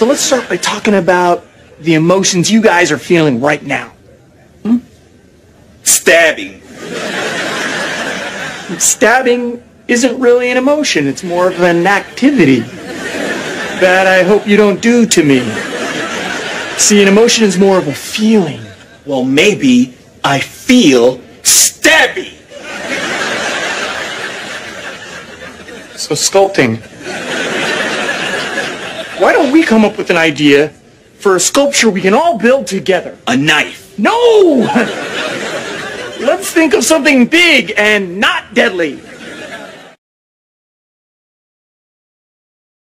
So let's start by talking about the emotions you guys are feeling right now. Hmm? Stabbing. Stabbing isn't really an emotion, it's more of an activity that I hope you don't do to me. See, an emotion is more of a feeling. Well, maybe I feel stabby. So sculpting. Why don't we come up with an idea for a sculpture we can all build together? A knife. No! Let's think of something big and not deadly.